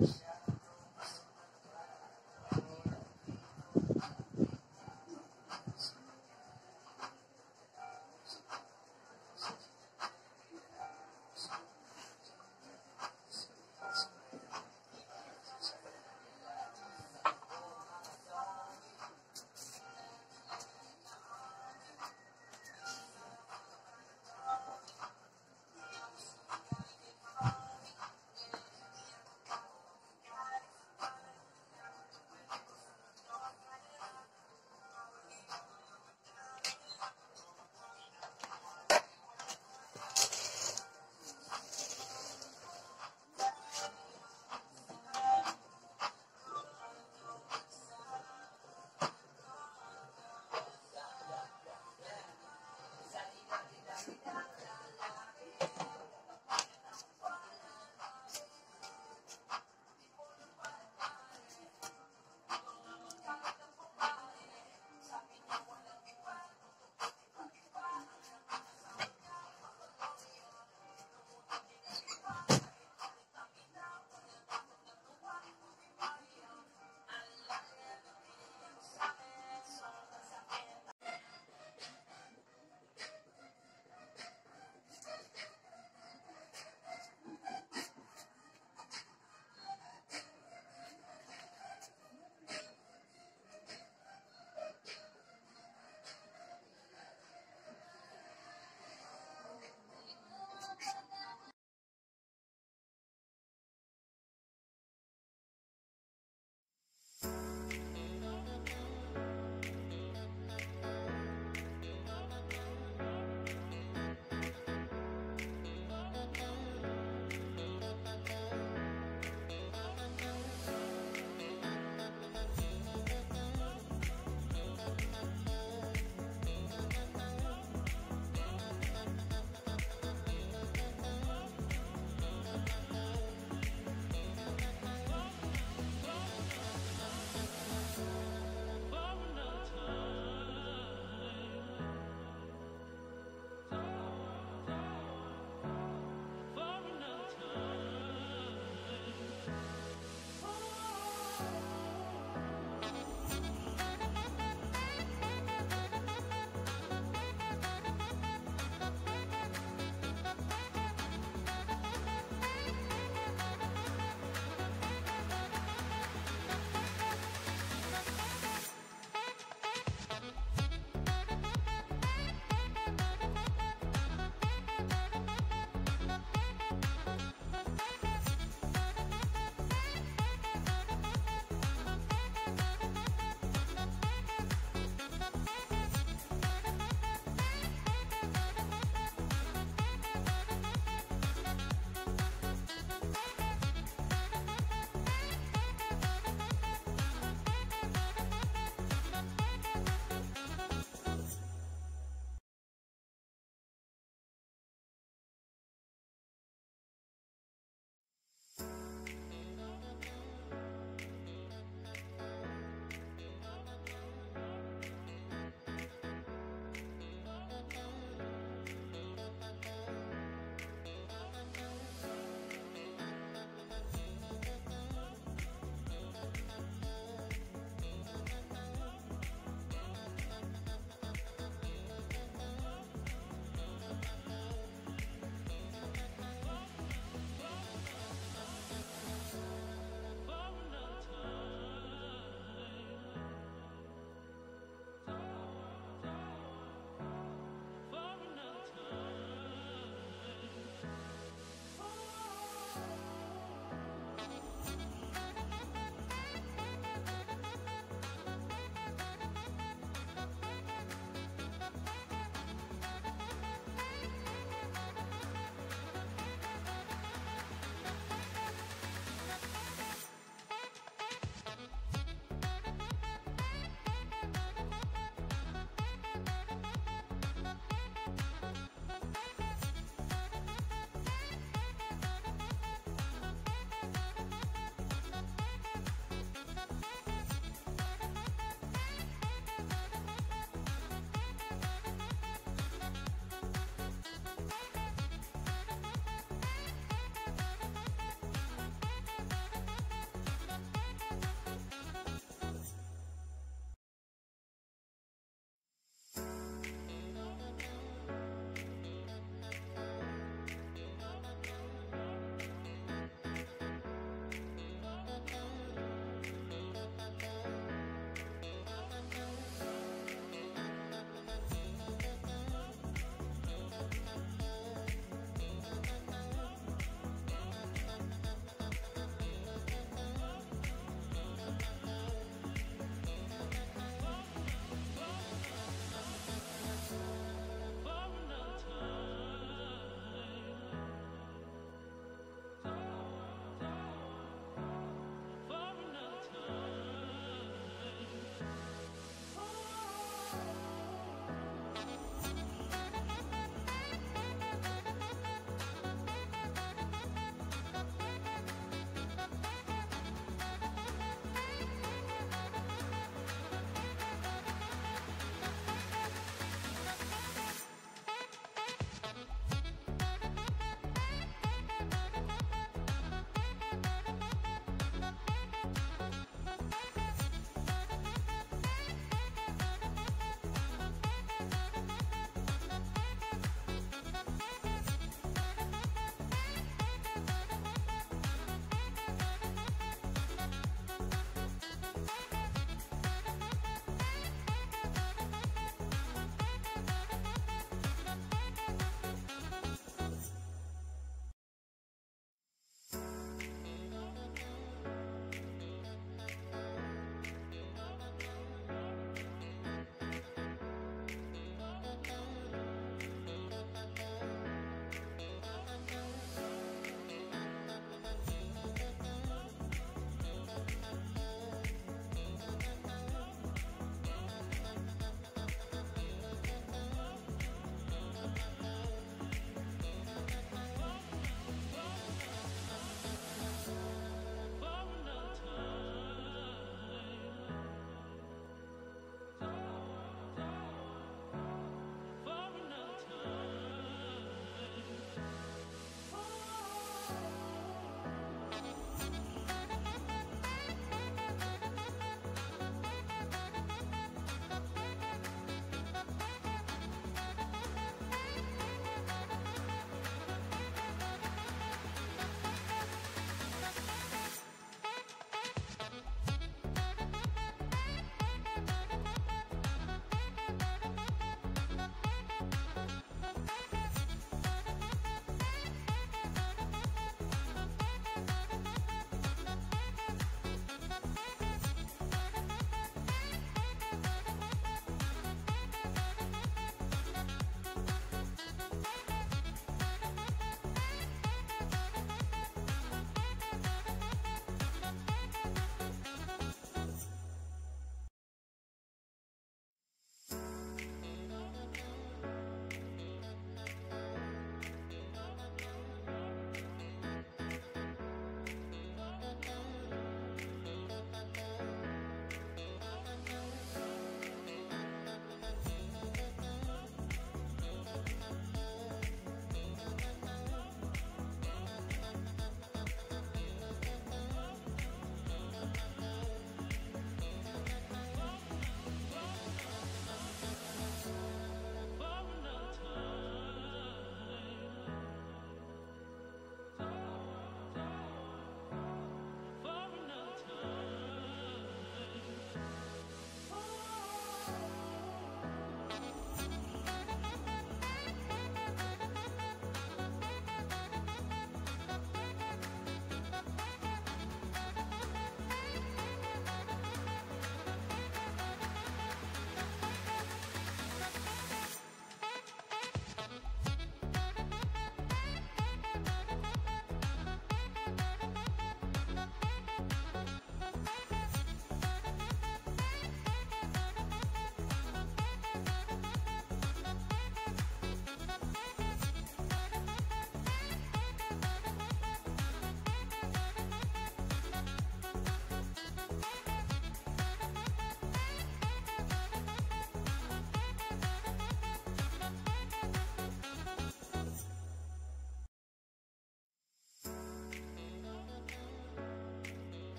Yeah.